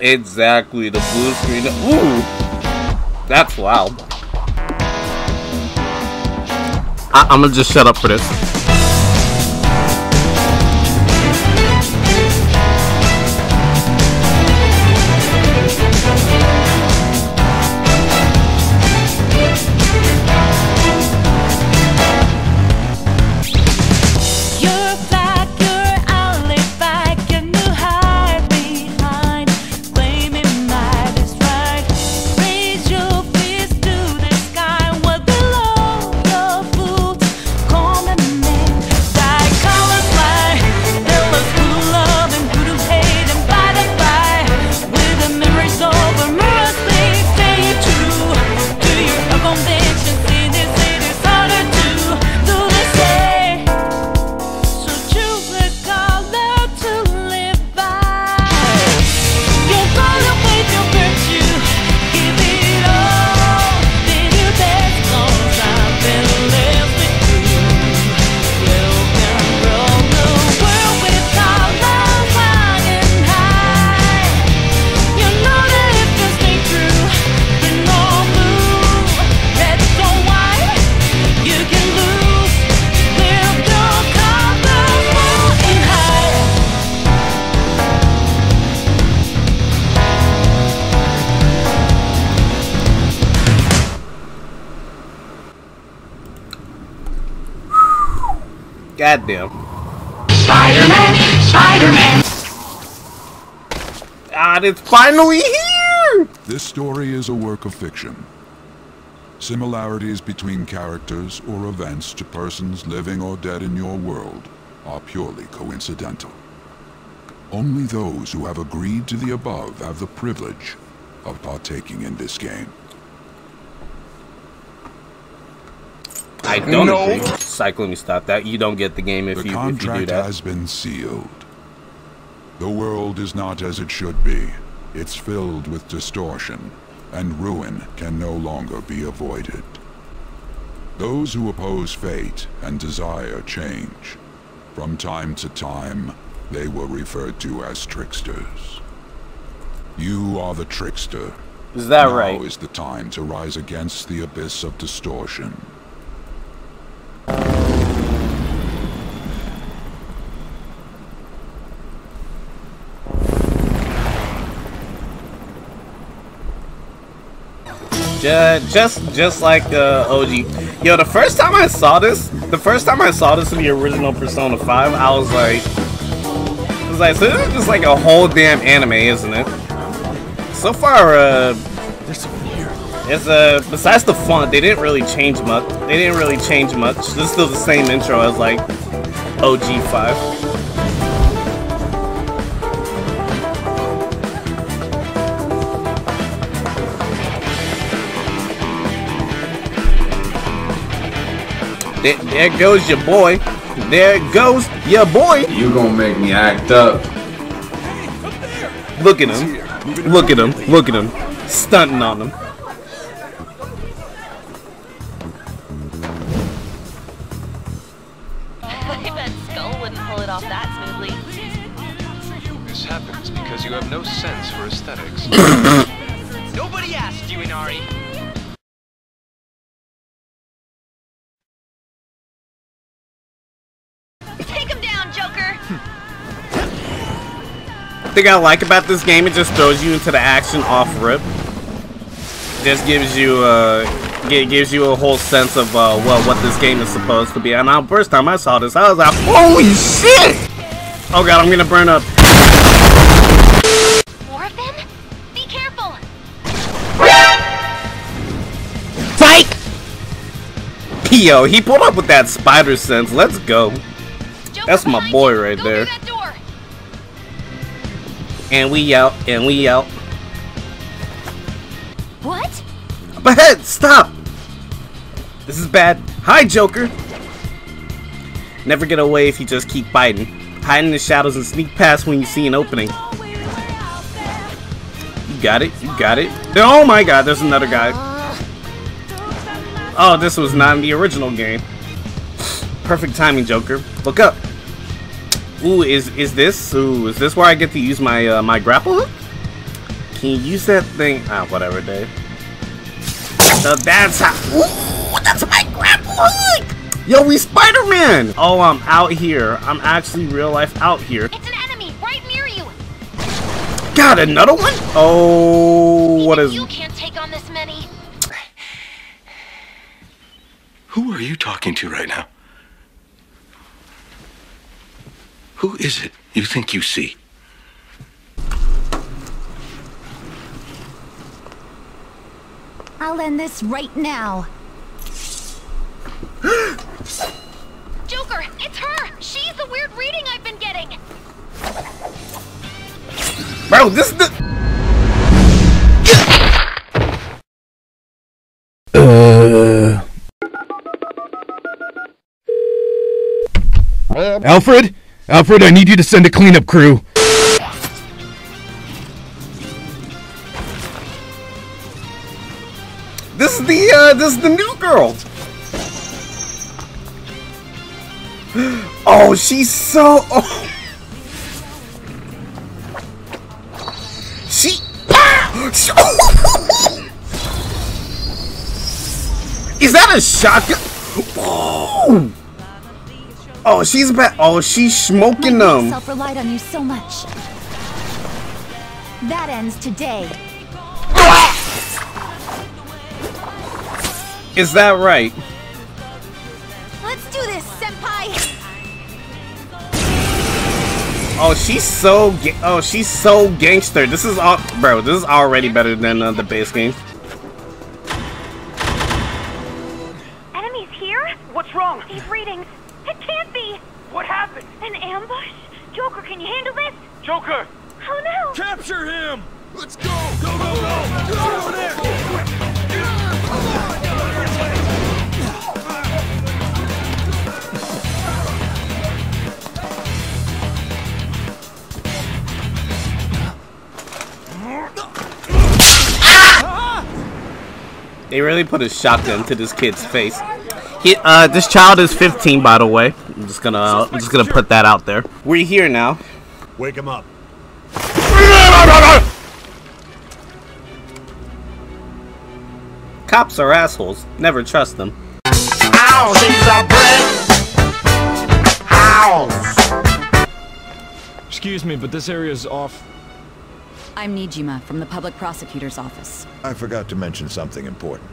Exactly, the blue screen. Ooh! That's loud. I I'm gonna just shut up for this. It's finally here! This story is a work of fiction. Similarities between characters or events to persons living or dead in your world are purely coincidental. Only those who have agreed to the above have the privilege of partaking in this game. I don't No. agree. Psych, let me stop that. You don't get the game if the you if you do contract that. has been sealed. The world is not as it should be. It's filled with distortion, and ruin can no longer be avoided. Those who oppose fate and desire change, from time to time, they were referred to as tricksters. You are the trickster. Is that now right? is the time to rise against the abyss of distortion. Ju- Just, just like uh, OG. Yo, the first time I saw this, the first time I saw this in the original Persona 5, I was like, I was like, so this is just like a whole damn anime, isn't it? So far, uh, it's uh, besides the font, they didn't really change much. They didn't really change much. This is still the same intro as like OG 5. There, there goes your boy. There goes your boy. You gonna make me act up. Look at him. Look at him. Look at him. Stunting on him. Thing I like about this game, it just throws you into the action off rip. Just gives you uh, gi- gives you a whole sense of uh, well, what this game is supposed to be. And the first time I saw this, I was like, holy shit! Oh god, I'm gonna burn up. More of them? Be careful! Psych! Yo, he pulled up with that spider sense. Let's go. That's my boy right there. Through that door. And we out. And we out. What? Up ahead! Stop! This is bad. Hi, Joker! Never get away if you just keep biting. Hide in the shadows and sneak past when you see an opening. You got it. You got it. Oh my god, there's another guy. Oh, this was not in the original game. Perfect timing, Joker. Look up. Ooh, is is this? Ooh, is this where I get to use my uh, my grapple hook? Can you use that thing? Ah, whatever, Dave. So that's how. Ooh, that's my grapple hook! Yo, we Spider-Man! Oh, I'm out here. I'm actually real life out here. It's an enemy right near you. God, another one? Oh, what Even is? You can't take on this many. Who are you talking to right now? Who is it you think you see? I'll end this right now. Joker, it's her. She's the weird reading I've been getting. Bro, this is the. Uh. Alfred? Alfred, I need you to send a cleanup crew. This is the uh, this is the new girl. Oh, she's so. Oh. She. Is that a shotgun? Oh, oh she's bad. Oh, she's smoking them. Self relied on you so much. That ends today. Is that right? Let's do this, senpai. Oh, she's so oh, she's so gangster. This is all, bro. This is already better than uh, the base game. They really put a shotgun to this kid's face. He, uh, this child is 15, by the way. I'm just gonna, uh, I'm just gonna put that out there. We're here now. Wake him up. Cops are assholes. Never trust them. Excuse me, but this area is off. I'm Niijima from the public prosecutor's office. I forgot to mention something important.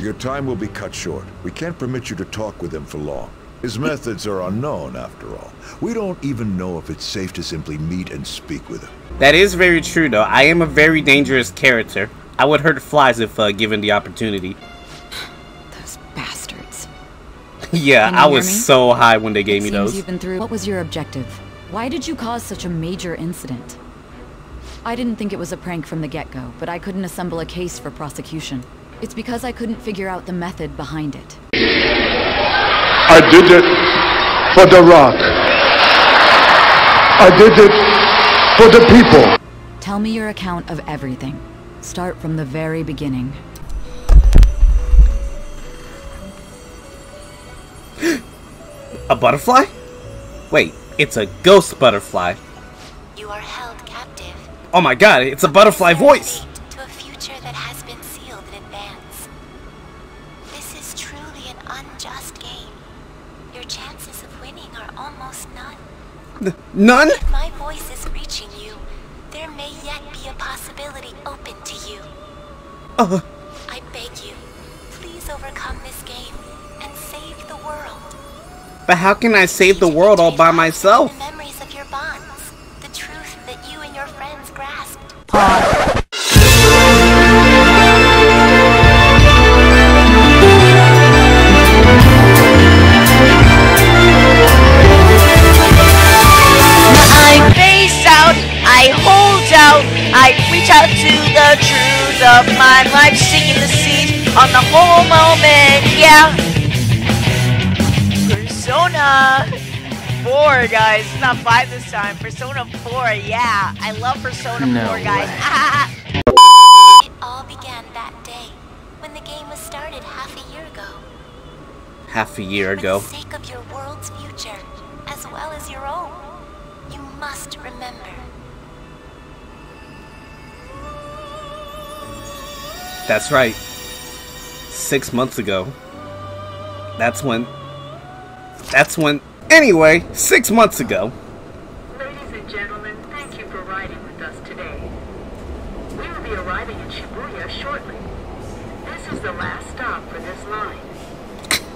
Your time will be cut short. We can't permit you to talk with him for long. His methods are unknown, after all. We don't even know if it's safe to simply meet and speak with him. That is very true, though. I am a very dangerous character. I would hurt flies if uh, given the opportunity. Those bastards. yeah, I was me? so high when they gave me Seems those. you've been through. What was your objective? Why did you cause such a major incident? I didn't think it was a prank from the get-go, but I couldn't assemble a case for prosecution. It's because I couldn't figure out the method behind it. I did it for The Rock. I did it for the people. Tell me your account of everything. Start from the very beginning. A butterfly? Wait, it's a ghost butterfly. You are held captive Oh my god, it's a butterfly voice. to a future that has been sealed in advance. This is truly an unjust game. Your chances of winning are almost none. None? If my voice is reaching you, there may yet be a possibility open to you. Uh, I beg you, please overcome this game and save the world. but how can I save the world all by myself? Grasped. I face out, I hold out, I reach out to the truth of my life, singing the seeds on the whole moment, yeah. Persona 4, guys, it's not 5 this time. Persona 4, yeah. I love Persona No 4, guys. It all began that day, when the game was started half a year ago. Half a year ago. For the sake of your world's future, as well as your own, you must remember. That's right. Six months ago. That's when. That's when. Anyway, six months ago. Ladies and gentlemen, thank you for riding with us today. We will be arriving in Shibuya shortly. This is the last stop for this line.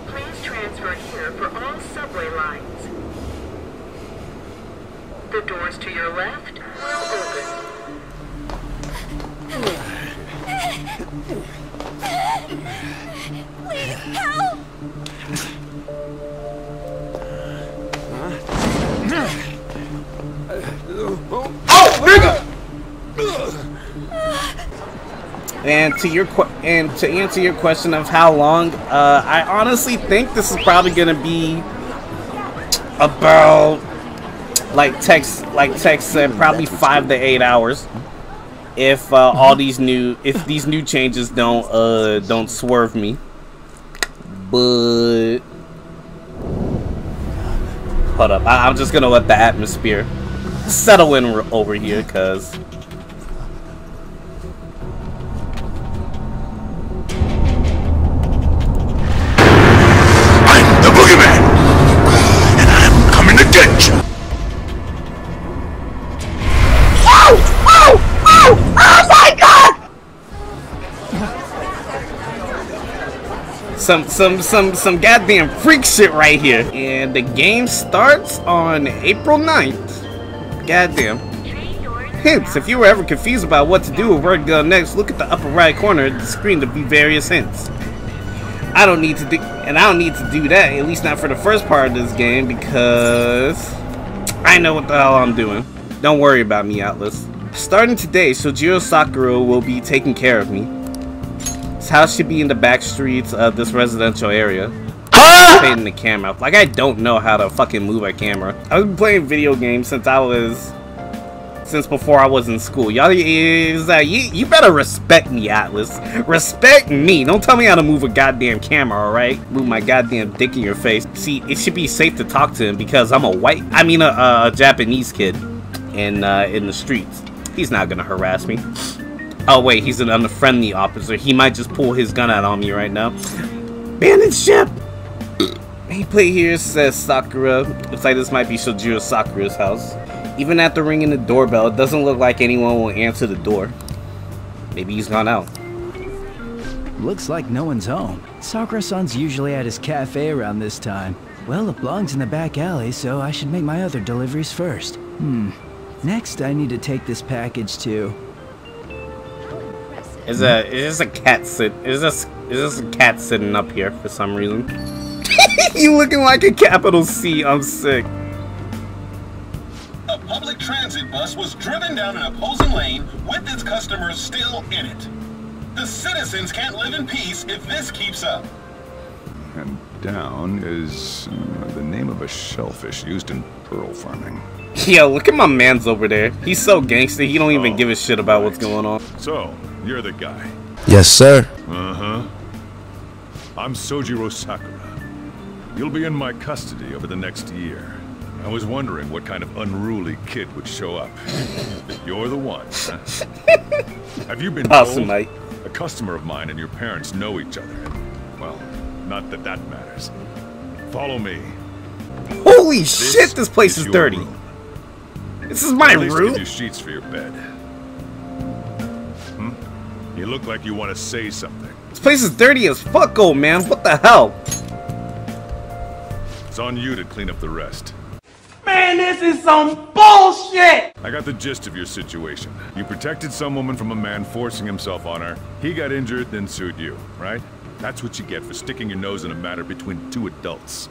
Please transfer here for all subway lines. The doors to your left will open. Please help! And to your and to answer your question of how long, uh, I honestly think this is probably gonna be about like text like text said probably five to eight hours. If uh, all these new if these new changes don't uh don't swerve me, but hold up, I- I'm just gonna let the atmosphere settle in over here, cause. Some some some some goddamn freak shit right here. And the game starts on April 9th. Goddamn. Hints. If you were ever confused about what to do or where to go next, look at the upper right corner of the screen to view various hints. I don't need to do, and I don't need to do that. At least not for the first part of this game because I know what the hell I'm doing. Don't worry about me, Atlus. Starting today, Sojiro Sakura will be taking care of me. House should be in the back streets of this residential area. Painting the camera. Like I don't know how to fucking move a camera. I've been playing video games since I was since before I was in school. Y'all is uh, you, you better respect me, Atlus. Respect me. Don't tell me how to move a goddamn camera, alright? Move my goddamn dick in your face. See, it should be safe to talk to him because I'm a white I mean a, a Japanese kid in uh, in the streets. He's not gonna harass me. Oh wait, he's an unfriendly officer. He might just pull his gun out on me right now. Bandit ship! He play here says Sakura. Looks like this might be Sojiro Sakura's house. Even after ringing the doorbell, it doesn't look like anyone will answer the door. Maybe he's gone out. Looks like no one's home. Sakura-san's usually at his cafe around this time. Well, belongs in the back alley, so I should make my other deliveries first. Hmm. Next, I need to take this package to... Is a is this a cat sit? Is this is this a cat sitting up here for some reason? you looking like a capital C. I'm sick. A public transit bus was driven down an opposing lane with its customers still in it. The citizens can't live in peace if this keeps up. And down is uh, the name of a shellfish used in pearl farming. Yo, look at my man's over there. He's so gangster. He don't even give a shit about what's going on. So, you're the guy. Yes, sir. Uh huh. I'm Sojiro Sakura. You'll be in my custody over the next year. I was wondering what kind of unruly kid would show up. You're the one. Huh? Have you been Awesome, told? mate. A customer of mine and your parents know each other. Well, not that that matters. Follow me. Holy shit, this place is your dirty. room. This is my room? Give you sheets for your bed. You look like you want to say something. This place is dirty as fuck, old man. What the hell? It's on you to clean up the rest. Man, this is some bullshit! I got the gist of your situation. You protected some woman from a man forcing himself on her. He got injured, then sued you, right? That's what you get for sticking your nose in a matter between two adults.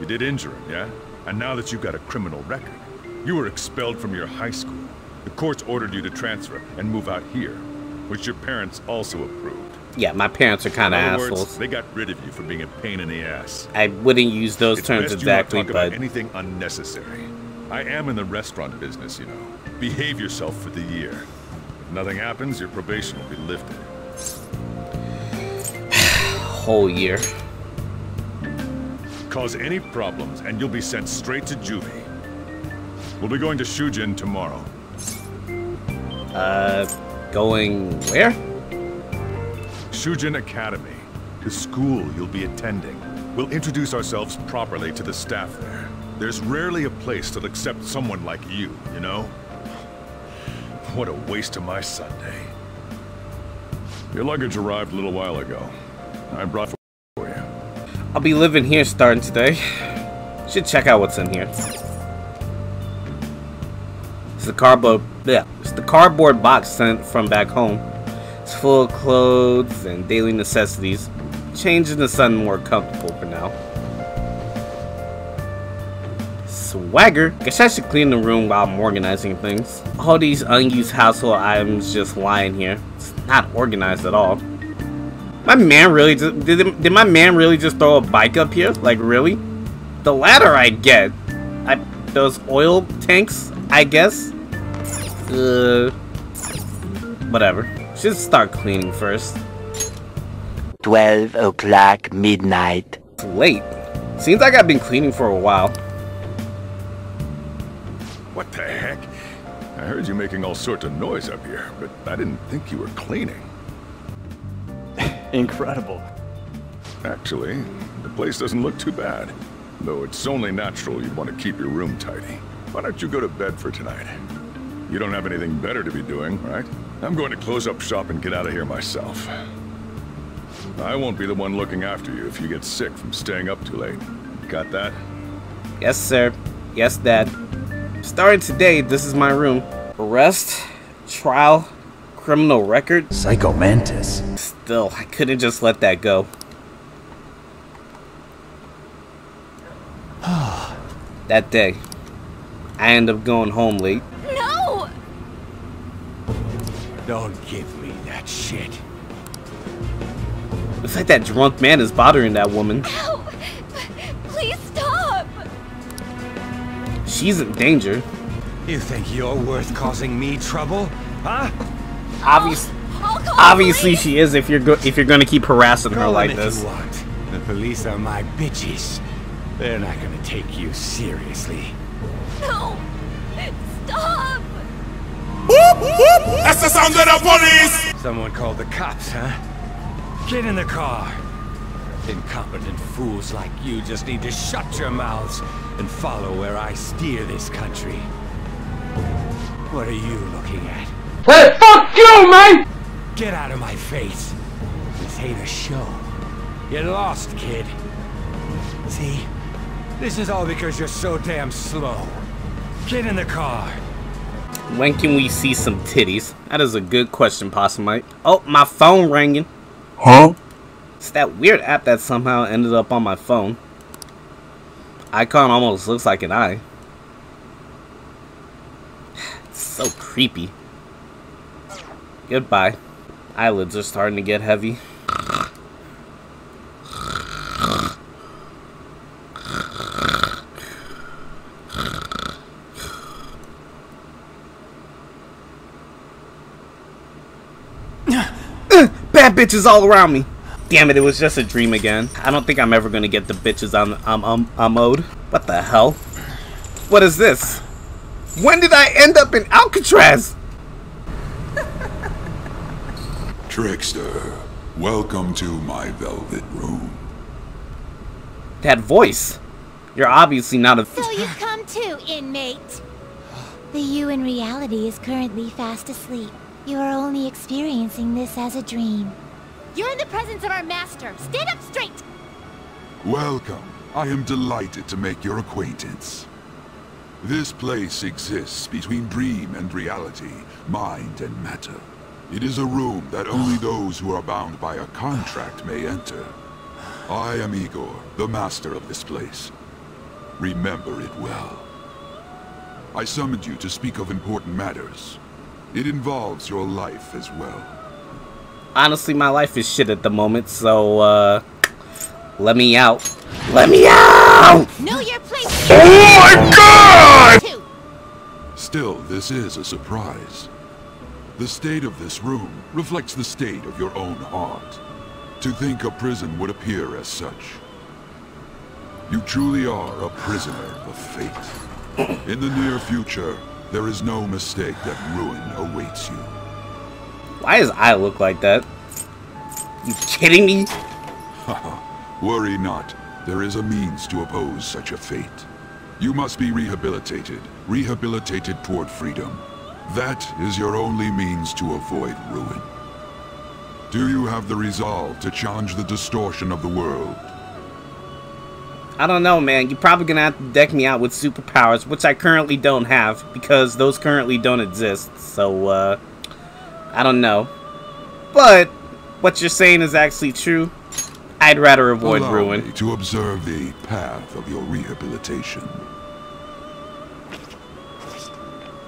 You did injure him, yeah? And now that you've got a criminal record, you were expelled from your high school. The courts ordered you to transfer and move out here, which your parents also approved. Yeah, my parents are kind of other words, assholes. they got rid of you for being a pain in the ass. I wouldn't use those It's terms exactly, you not talk about but anything unnecessary. I am in the restaurant business, you know. Behave yourself for the year. If nothing happens, your probation will be lifted. whole year. Cause any problems, and you'll be sent straight to juvie. We'll be going to Shujin tomorrow. Uh, going where? Shujin Academy, the school you'll be attending. We'll introduce ourselves properly to the staff there. There's rarely a place that'll accept someone like you, you know? What a waste of my Sunday. Your luggage arrived a little while ago. I brought for you. I'll be living here starting today. Should check out what's in here. The cardboard. Yeah, it's the cardboard box sent from back home. It's full of clothes and daily necessities. Changing the sun more comfortable for now. Swagger. Guess I should clean the room while I'm organizing things. All these unused household items just lying here. It's not organized at all. My man really just did, did my man really just throw a bike up here? Like really? The ladder I get. I those oil tanks, I guess. Uh whatever. Should start cleaning first. 12 o'clock midnight. It's late. Seems like I've been cleaning for a while. What the heck? I heard you making all sorts of noise up here, but I didn't think you were cleaning. Incredible. Actually, the place doesn't look too bad. Though it's only natural you'd want to keep your room tidy. Why don't you go to bed for tonight? You don't have anything better to be doing, right? I'm going to close up shop and get out of here myself. I won't be the one looking after you if you get sick from staying up too late. Got that? Yes, sir. Yes, Dad. Starting today, this is my room. Arrest, trial, criminal record. Psycho Mantis. Still, I couldn't just let that go. that day, I end up going home late. No! Don't give me that shit. Looks like that drunk man is bothering that woman. Ow! Please stop! She's in danger. You think you're worth causing me trouble? Huh? Obviously, I'll call obviously she is. If you're go if you're gonna keep harassing her Call like them if this. You want. The police are my bitches. They're not gonna take you seriously. No! Stop! That's the sound of the police! Someone called the cops, huh? Get in the car. Incompetent fools like you just need to shut your mouths and follow where I steer this country. What are you looking at? Hey, fuck you, man! Get out of my face. This ain't a show. You're lost, kid. See? This is all because you're so damn slow. Get in the car. When can we see some titties? That is a good question, Possumite. Oh, my phone ringing. Huh? It's that weird app that somehow ended up on my phone. Icon almost looks like an eye. It's so creepy. Goodbye. Eyelids are starting to get heavy. Bad bitches all around me. Damn it, it was just a dream again. I don't think I'm ever gonna get the bitches on um, um, um mode. What the hell? What is this? When did I end up in Alcatraz? Trickster, welcome to my velvet room. That voice. You're obviously not a. So you've come to, inmate. The you in reality is currently fast asleep. You are only experiencing this as a dream. You're in the presence of our master. Stand up straight! Welcome. I am delighted to make your acquaintance. This place exists between dream and reality, mind and matter. It is a room that only those who are bound by a contract may enter. I am Igor, the master of this place. Remember it well. I summoned you to speak of important matters. It involves your life as well. Honestly, my life is shit at the moment, so, uh. Let me out. Let me out! Know your place! Oh my god! Still, this is a surprise. The state of this room reflects the state of your own heart. To think a prison would appear as such. You truly are a prisoner of fate. In the near future, there is no mistake that ruin awaits you. Why does I look like that? You kidding me? Worry not. There is a means to oppose such a fate. You must be rehabilitated. Rehabilitated toward freedom. That is your only means to avoid ruin. Do you have the resolve to challenge the distortion of the world? I don't know, man. You're probably gonna have to deck me out with superpowers, which I currently don't have, because those currently don't exist. So, uh, I don't know. But, what you're saying is actually true. I'd rather avoid Allow ruin. me to observe the path of your rehabilitation.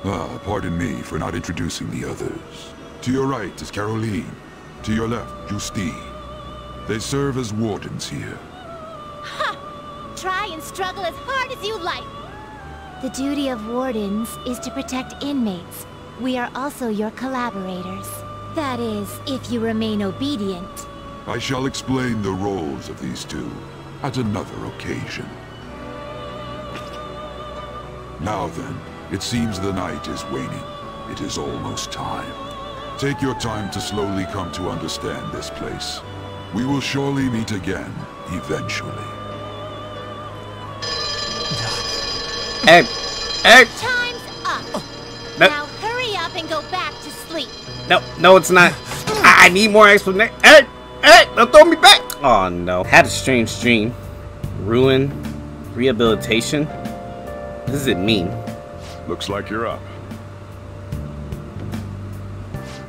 Ah, pardon me for not introducing the others. To your right is Caroline. To your left, Justine. They serve as wardens here. Ha! Try and struggle as hard as you like. The duty of wardens is to protect inmates. We are also your collaborators. That is, if you remain obedient. I shall explain the roles of these two at another occasion. Now then, it seems the night is waning. It is almost time. Take your time to slowly come to understand this place. We will surely meet again, eventually. Hey, hey, Time's up. No. Go back to sleep. no, no, it's not. I, I need more explanation. Hey, hey, don't throw me back. Oh no, had a strange dream. Ruin, rehabilitation. What does it mean? Looks like you're up.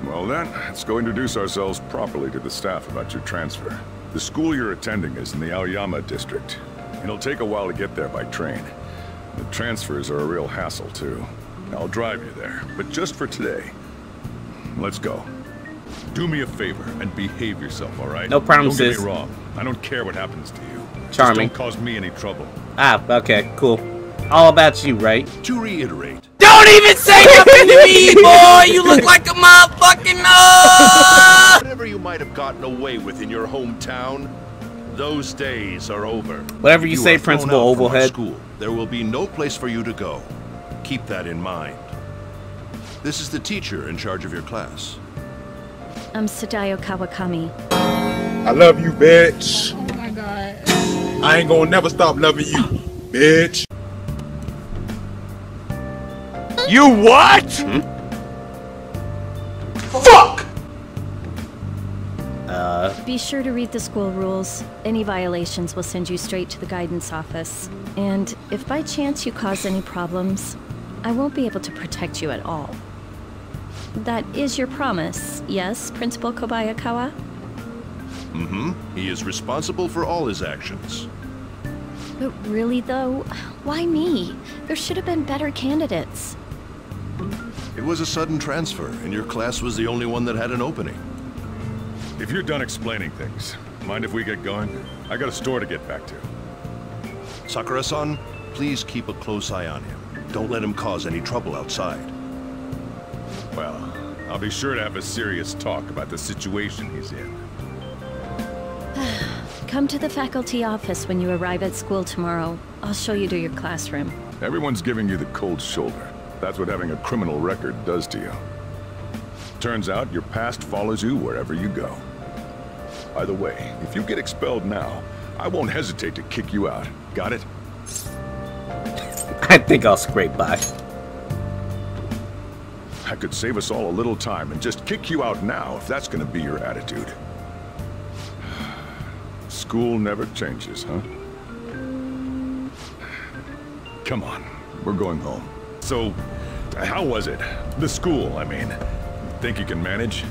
Well then, let's go introduce ourselves properly to the staff about your transfer. The school you're attending is in the Aoyama district. It'll take a while to get there by train. The transfers are a real hassle too. I'll drive you there, but just for today. Let's go. Do me a favor and behave yourself, all right? No problem, Don't get me wrong. I don't care what happens to you. Just Charming. don't cause me any trouble. Ah, okay, cool. All about you, right? To reiterate, Don't even say nothing to me, boy! You look like a motherfucking uh whatever you might have gotten away with in your hometown, those days are over. Whatever you say, Principal Overhead. School. There will be no place for you to go. Keep that in mind. This is the teacher in charge of your class. I'm Sadayo Kawakami. I love you, bitch. Oh my god. I ain't gonna never stop loving you, bitch. You what? Fuck! Uh, Be sure to read the school rules. Any violations will send you straight to the guidance office. And if by chance you cause any problems, I won't be able to protect you at all. That is your promise, yes, Principal Kobayakawa? Mm-hmm. He is responsible for all his actions. But really, though, why me? There should have been better candidates. It was a sudden transfer, and your class was the only one that had an opening. If you're done explaining things, mind if we get going? I got a store to get back to. Sakura-san, please keep a close eye on him. Don't let him cause any trouble outside. Well, I'll be sure to have a serious talk about the situation he's in. Come to the faculty office when you arrive at school tomorrow. I'll show you to your classroom. Everyone's giving you the cold shoulder. That's what having a criminal record does to you. Turns out your past follows you wherever you go. By the way, if you get expelled now, I won't hesitate to kick you out. Got it? I think I'll scrape by. I could save us all a little time and just kick you out now if that's gonna be your attitude. School never changes, huh? Come on, we're going home. So, how was it? The school, I mean. Think you can manage?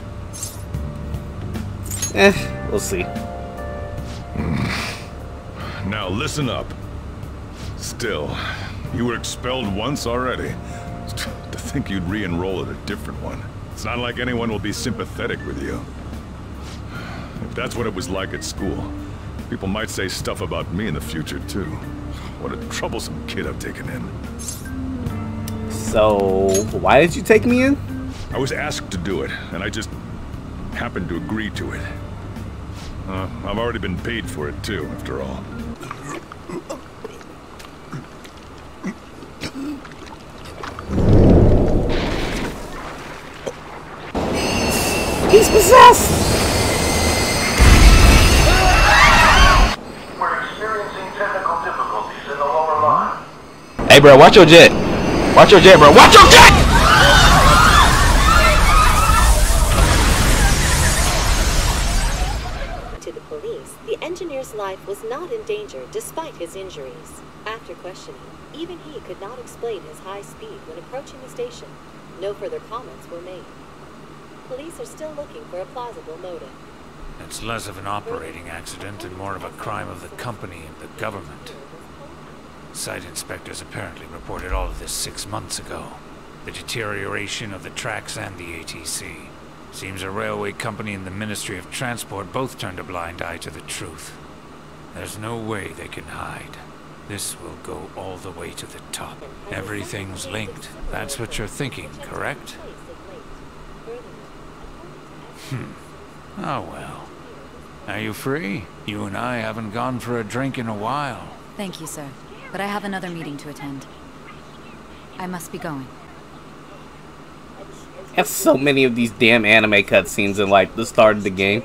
Eh, we'll see. Now listen up. Still, you were expelled once already. To think you'd re-enroll at a different one. It's not like anyone will be sympathetic with you. If that's what it was like at school, people might say stuff about me in the future too. What a troublesome kid I've taken in. So, why did you take me in? I was asked to do it, and I just happened to agree to it. Uh, I've already been paid for it too, after all. He's possessed! Hey, bro, watch your jet. Watch your jet, bro. Watch your jet! To the police, the engineer's life was not in danger despite his injuries. After questioning, even he could not explain his high speed when approaching the station. No further comments were made. Police are still looking for a plausible motive. It's less of an operating accident and more of a crime of the company and the government. Site inspectors apparently reported all of this six months ago. The deterioration of the tracks and the ATC. Seems a railway company and the Ministry of Transport both turned a blind eye to the truth. There's no way they can hide. This will go all the way to the top. Everything's linked. That's what you're thinking, correct? Hmm. Oh well. Are you free? You and I haven't gone for a drink in a while. Thank you, sir. But I have another meeting to attend. I must be going. Have so many of these damn anime cutscenes in like the start of the game.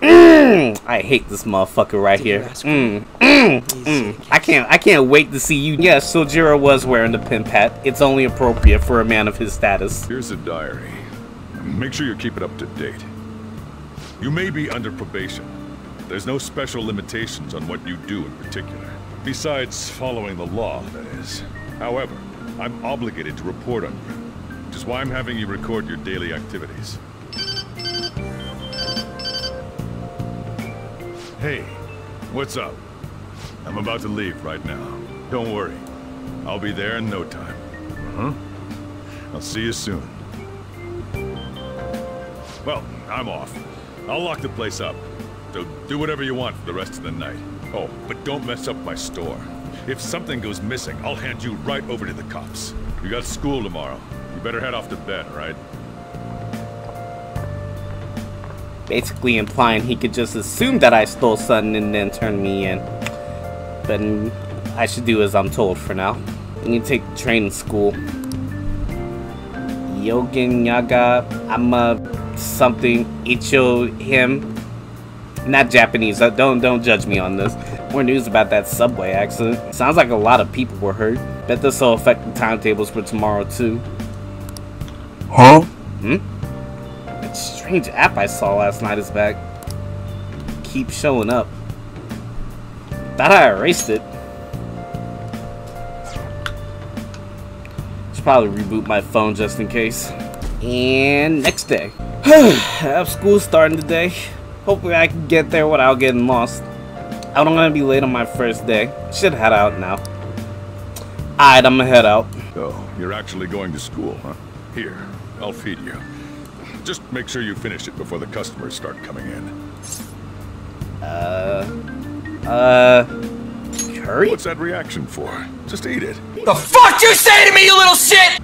Mm, I hate this motherfucker right here. Mm, mm, mm. I can't I can't wait to see you. Yes, Sojiro was wearing the pimp hat. It's only appropriate for a man of his status. Here's a diary. Make sure you keep it up to date. You may be under probation. There's no special limitations on what you do in particular. Besides following the law, that is. However, I'm obligated to report on you, which is why I'm having you record your daily activities. Hey, what's up? I'm about to leave right now. Don't worry. I'll be there in no time. Uh-huh. I'll see you soon. Well, I'm off. I'll lock the place up. So do whatever you want for the rest of the night. Oh, but don't mess up my store. If something goes missing, I'll hand you right over to the cops. You got school tomorrow. You better head off to bed, right? Basically implying he could just assume that I stole something and then turn me in. But I should do as I'm told for now. I need to take the train to school. Yogen Yaga Ama something Icho him. Not Japanese. uh, Don't don't judge me on this. More news about that subway accident. Sounds like a lot of people were hurt. Bet this will affect the timetables for tomorrow too. Huh? Hmm? App I saw last night is back. Keep showing up. Thought I erased it. Should probably reboot my phone just in case. And next day. Have school starting today. Hopefully I can get there without getting lost. I don't want to be late on my first day. Should head out now. Alright, I'm gonna head out. Oh, you're actually going to school, huh? Here, I'll feed you. Just make sure you finish it before the customers start coming in. Uh... Uh... Curry? What's that reaction for? Just eat it. The fuck you say to me, you little shit!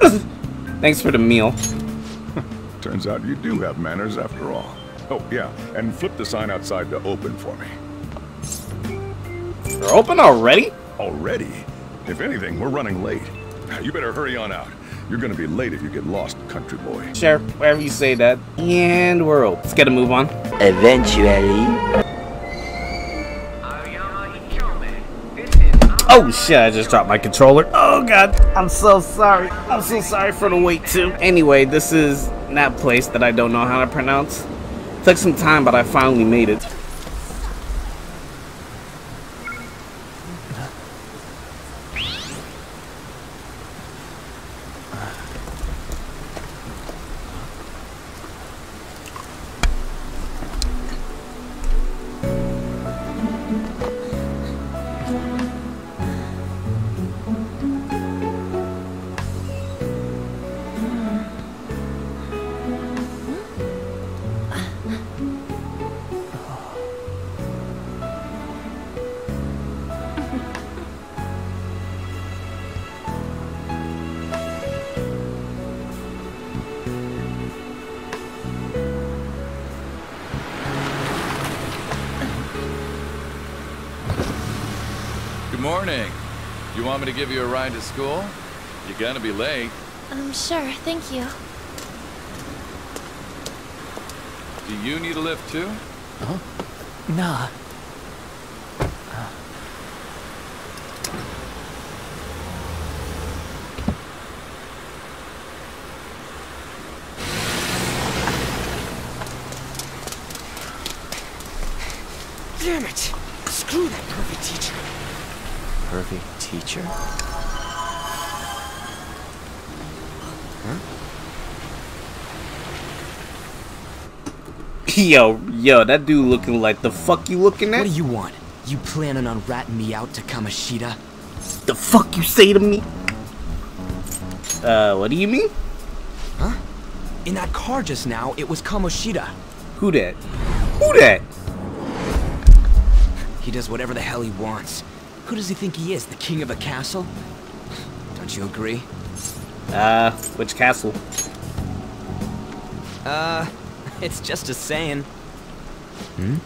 Thanks for the meal. Turns out you do have manners after all. Oh, yeah, and flip the sign outside to open for me. We're open already? Already? If anything, we're running late. You better hurry on out. You're gonna be late if you get lost, country boy. Sure, wherever you say that. And we're open. Let's get a move on. Eventually. Oh shit, I just dropped my controller. Oh god, I'm so sorry. I'm so sorry for the wait too. Anyway, this is that place that I don't know how to pronounce. Took some time, but I finally made it. Good morning. You want me to give you a ride to school? You're gonna be late. Um, sure, thank you. Do you need a lift too? Huh? Nah. Damn it! Screw that perfect teacher. Perfect teacher? Huh? Yo, yo, that dude looking like the fuck you looking at? What do you want? You planning on ratting me out to Kamoshida? The fuck you say to me? Uh, what do you mean? Huh? In that car just now, it was Kamoshida. Who that? Who that? He does whatever the hell he wants. Who does he think he is, the king of a castle? Don't you agree? Uh, which castle? Uh, it's just a saying. Hmm?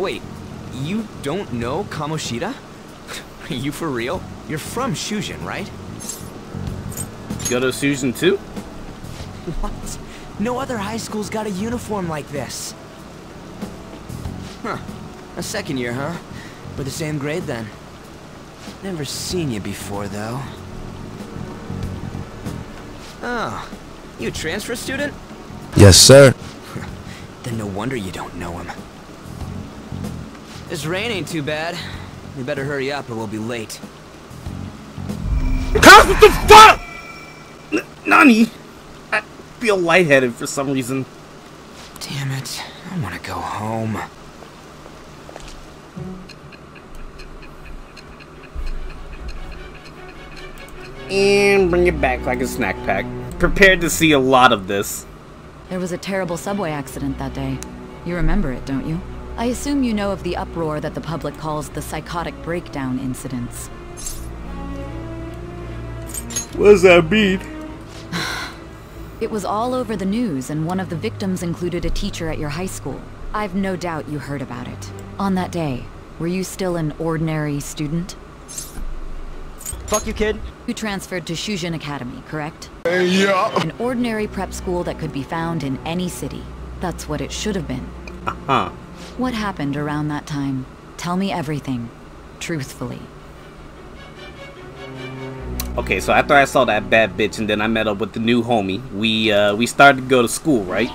Wait, you don't know Kamoshida? Are you for real? You're from Shujin, right? Go to Susan too? What? No other high school's got a uniform like this. Huh. A second year, huh? We're the same grade then. Never seen you before, though. Oh, you a transfer student? Yes, sir. Then no wonder you don't know him. This rain ain't too bad. We better hurry up or we'll be late. Cuz, what the fuck? N Nani? I feel lightheaded for some reason. Damn it. I want to go home. And bring it back like a snack pack. Prepared to see a lot of this. There was a terrible subway accident that day. You remember it, don't you? I assume you know of the uproar that the public calls the psychotic breakdown incidents. What does that mean? It was all over the news, and one of the victims included a teacher at your high school. I've no doubt you heard about it. On that day, were you still an ordinary student? Fuck you, kid. You transferred to Shujin Academy, correct? yeah. An ordinary prep school that could be found in any city. That's what it should have been. Uh-huh. What happened around that time? Tell me everything. Truthfully. Okay, so after I saw that bad bitch and then I met up with the new homie, we uh we started to go to school, right?